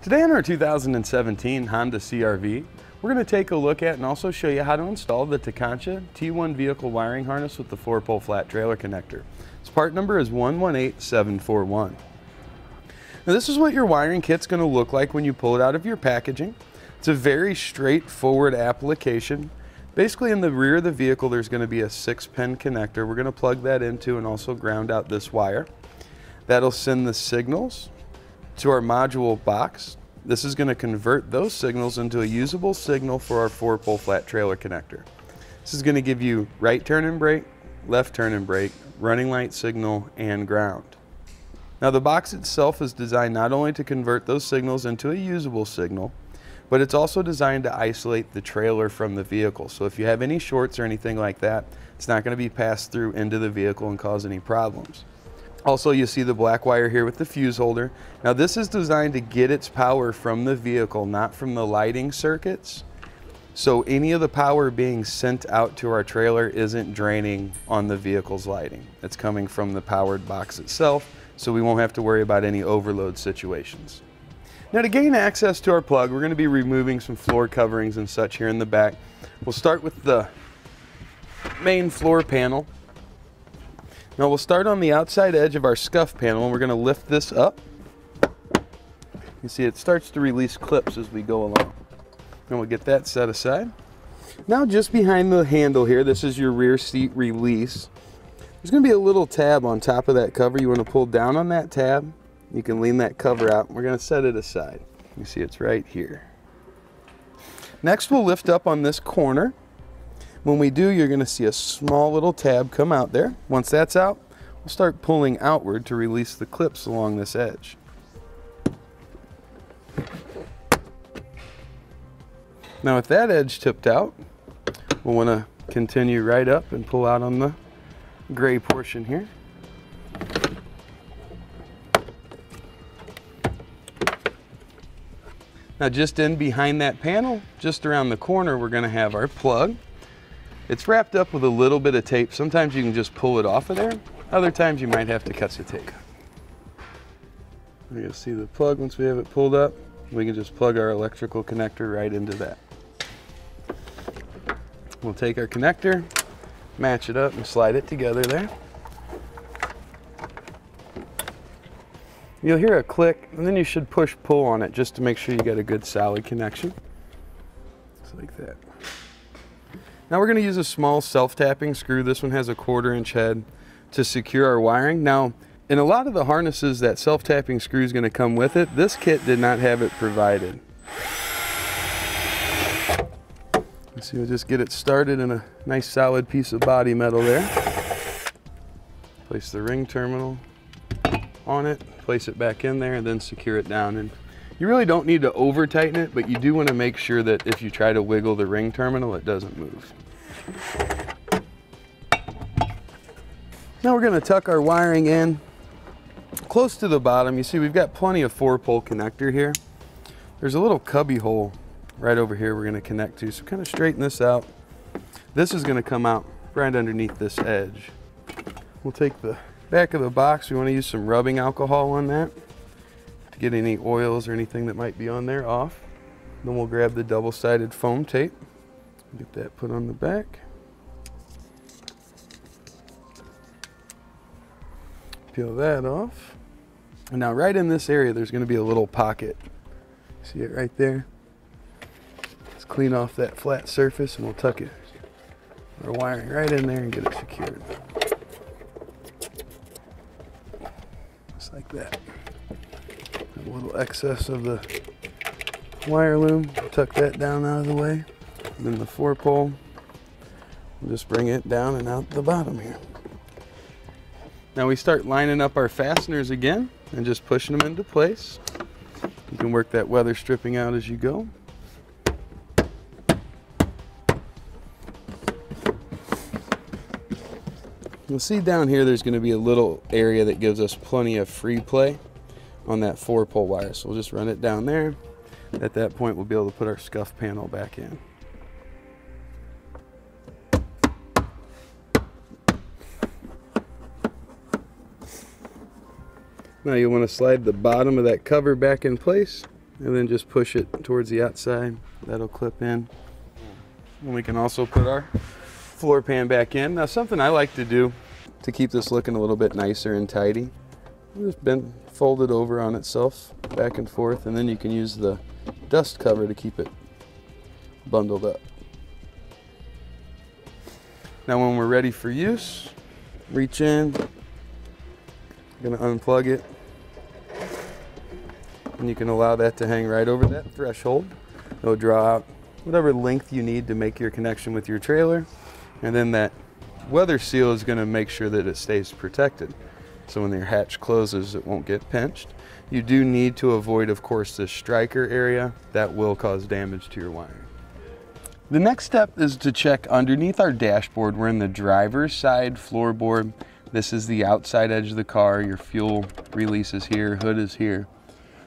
Today on our 2017 Honda CRV, we're going to take a look at and also show you how to install the Tekonsha T1 vehicle wiring harness with the 4-pole flat trailer connector. Its part number is 118741. Now this is what your wiring kit's going to look like when you pull it out of your packaging. It's a very straightforward application. Basically in the rear of the vehicle there's going to be a 6-pin connector. We're going to plug that into and also ground out this wire. That'll send the signals to our module box. This is going to convert those signals into a usable signal for our four pole flat trailer connector. This is going to give you right turn and brake, left turn and brake, running light signal, and ground. Now the box itself is designed not only to convert those signals into a usable signal, but it's also designed to isolate the trailer from the vehicle. So if you have any shorts or anything like that, it's not going to be passed through into the vehicle and cause any problems. Also, you see the black wire here with the fuse holder. Now this is designed to get its power from the vehicle, not from the lighting circuits. So any of the power being sent out to our trailer isn't draining on the vehicle's lighting. It's coming from the powered box itself, so we won't have to worry about any overload situations. Now to gain access to our plug, we're going to be removing some floor coverings and such here in the back. We'll start with the main floor panel. Now we'll start on the outside edge of our scuff panel and we're going to lift this up. You see it starts to release clips as we go along. And we'll get that set aside. Now just behind the handle here, this is your rear seat release. There's going to be a little tab on top of that cover. You want to pull down on that tab. You can lean that cover out. We're going to set it aside. You see it's right here. Next we'll lift up on this corner when we do, you're going to see a small little tab come out there. Once that's out, we'll start pulling outward to release the clips along this edge. Now with that edge tipped out, we'll want to continue right up and pull out on the gray portion here. Now just in behind that panel, just around the corner, we're going to have our plug. It's wrapped up with a little bit of tape. Sometimes you can just pull it off of there. Other times you might have to cut the tape. You'll see the plug once we have it pulled up. We can just plug our electrical connector right into that. We'll take our connector, match it up and slide it together there. You'll hear a click and then you should push pull on it just to make sure you get a good solid connection. Just like that. Now we're going to use a small self-tapping screw. This one has a quarter inch head to secure our wiring. Now, in a lot of the harnesses, that self-tapping screw is going to come with it. This kit did not have it provided. Let's see, we'll just get it started in a nice solid piece of body metal there. Place the ring terminal on it, place it back in there, and then secure it down. And you really don't need to over tighten it, but you do want to make sure that if you try to wiggle the ring terminal, it doesn't move. Now we're going to tuck our wiring in close to the bottom. You see we've got plenty of four pole connector here. There's a little cubby hole right over here we're going to connect to. So kind of straighten this out. This is going to come out right underneath this edge. We'll take the back of the box. We want to use some rubbing alcohol on that get any oils or anything that might be on there off. Then we'll grab the double-sided foam tape. Get that put on the back. Peel that off. And now right in this area, there's gonna be a little pocket. See it right there? Let's clean off that flat surface and we'll tuck it, our wiring right in there and get it secured. Just like that. Little excess of the wire loom, tuck that down out of the way. Then the four pole, just bring it down and out the bottom here. Now we start lining up our fasteners again and just pushing them into place. You can work that weather stripping out as you go. You'll see down here there's going to be a little area that gives us plenty of free play on that four pole wire. So we'll just run it down there. At that point we'll be able to put our scuff panel back in. Now you want to slide the bottom of that cover back in place and then just push it towards the outside. That'll clip in. And we can also put our floor pan back in. Now something I like to do to keep this looking a little bit nicer and tidy, just bend, fold it over on itself back and forth and then you can use the dust cover to keep it bundled up. Now when we're ready for use, reach in, I'm gonna unplug it and you can allow that to hang right over that threshold. It'll draw out whatever length you need to make your connection with your trailer and then that weather seal is going to make sure that it stays protected. So when your hatch closes, it won't get pinched. You do need to avoid, of course, the striker area. That will cause damage to your wiring. The next step is to check underneath our dashboard. We're in the driver's side floorboard. This is the outside edge of the car. Your fuel release is here, hood is here.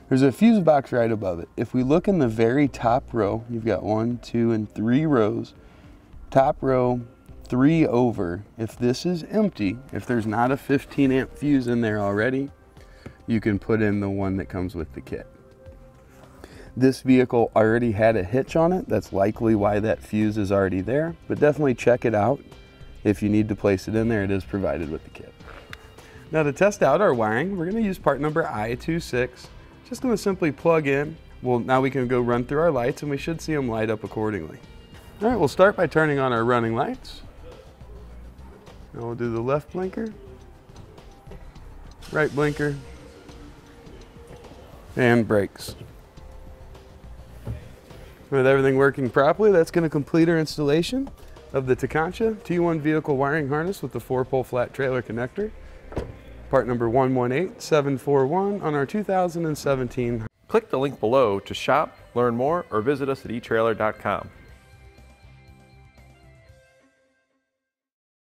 There's a fuse box right above it. If we look in the very top row, you've got one, two, and three rows. Top row, three over, if this is empty, if there's not a 15 amp fuse in there already, you can put in the one that comes with the kit. This vehicle already had a hitch on it. That's likely why that fuse is already there, but definitely check it out. If you need to place it in there, it is provided with the kit. Now to test out our wiring, we're gonna use part number I26. Just gonna simply plug in. Well, now we can go run through our lights and we should see them light up accordingly. All right, we'll start by turning on our running lights. Now we'll do the left blinker, right blinker, and brakes. With everything working properly, that's going to complete our installation of the Tekonsha T1 vehicle wiring harness with the four-pole flat trailer connector. Part number 118741 on our 2017. Click the link below to shop, learn more, or visit us at etrailer.com.